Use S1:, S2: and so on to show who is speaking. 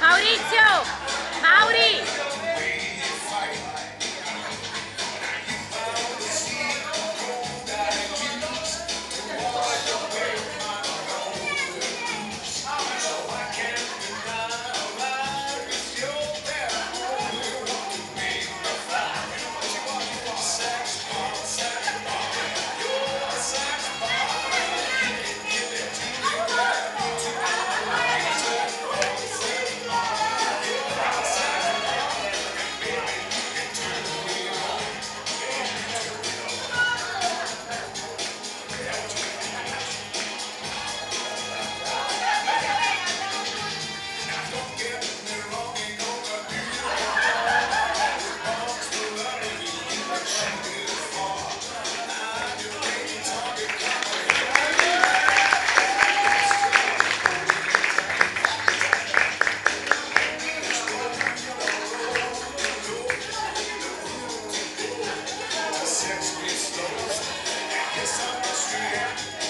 S1: Mauricio! Mauri! kiss on the street.